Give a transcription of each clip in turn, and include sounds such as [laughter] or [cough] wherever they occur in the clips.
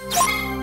you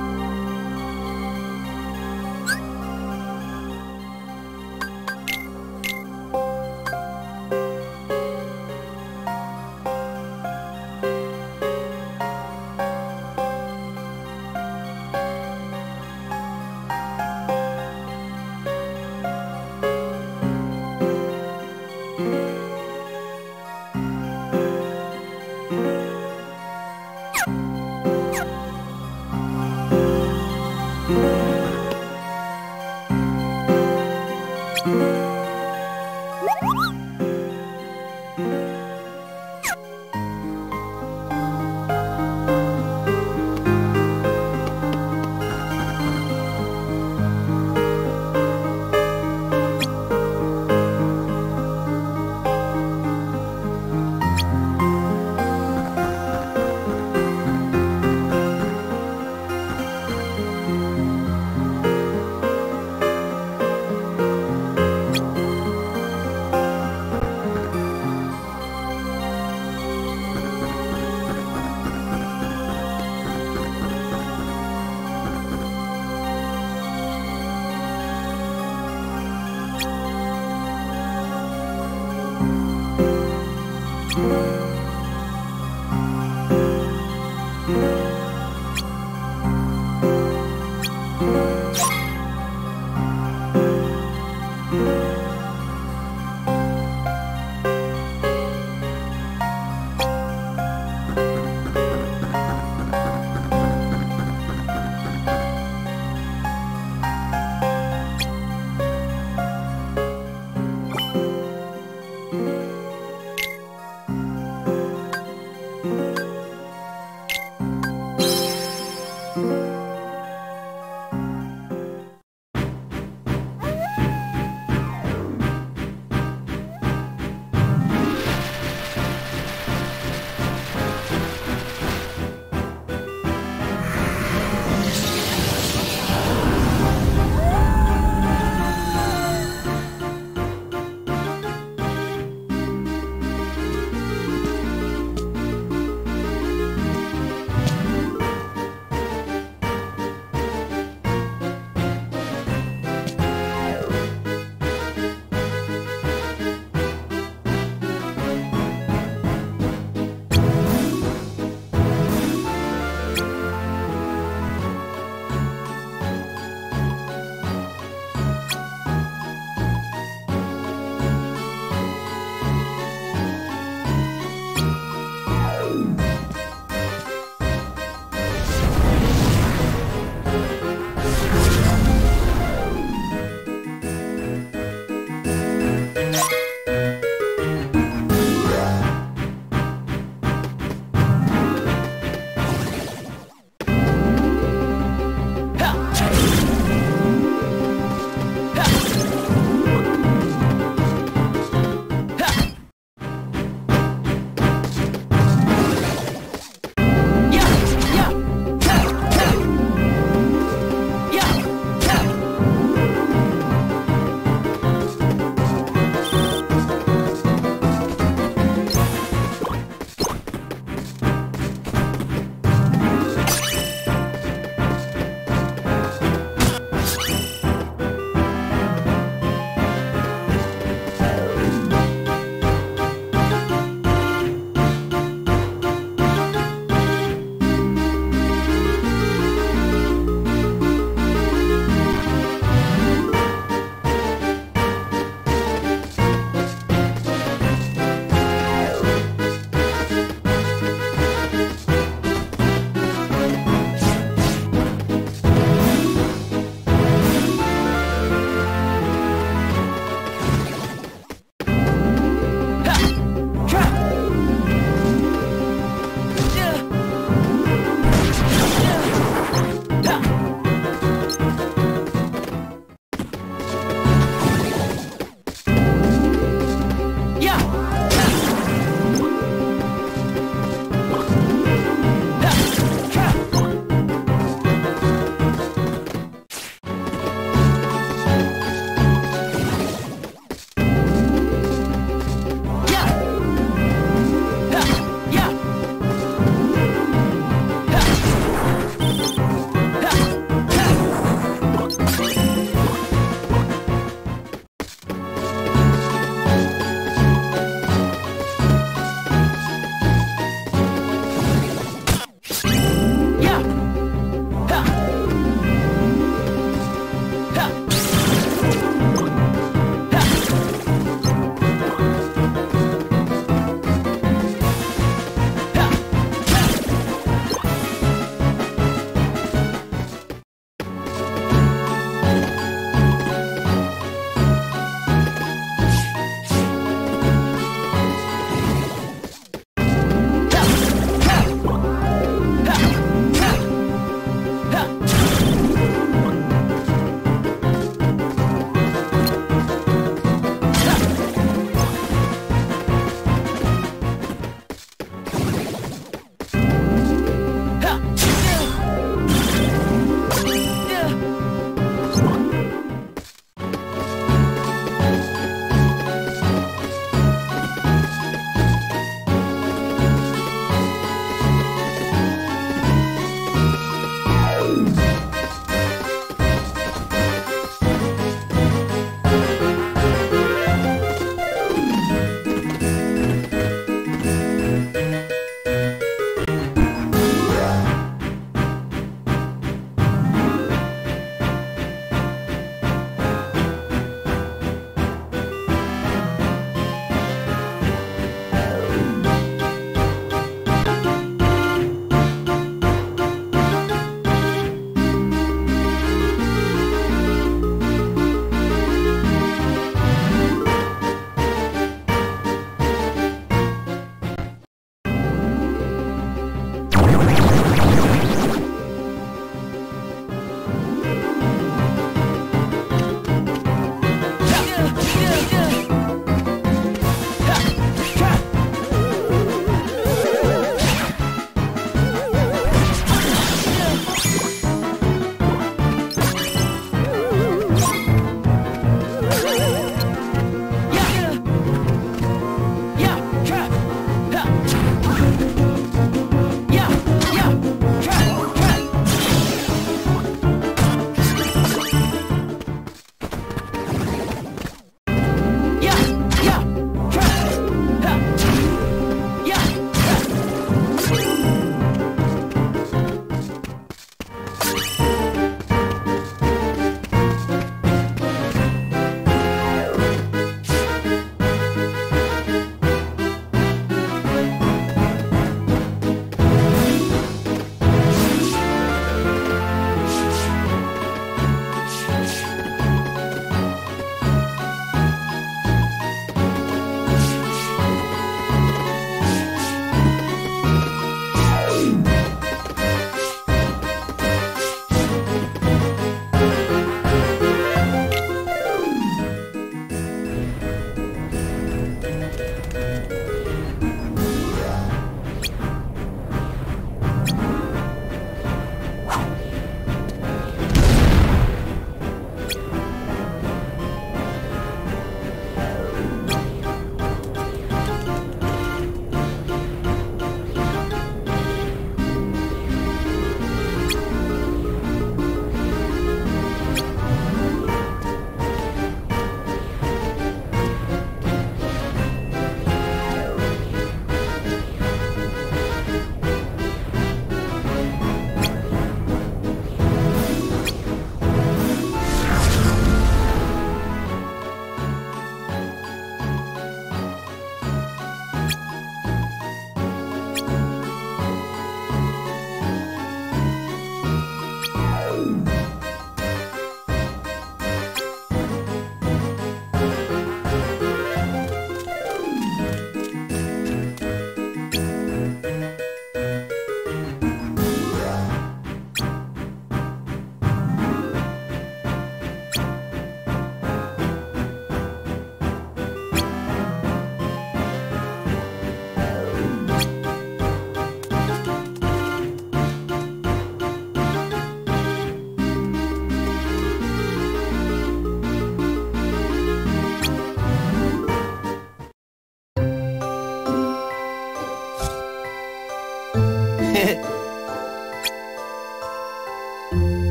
야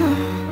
嗯 [laughs]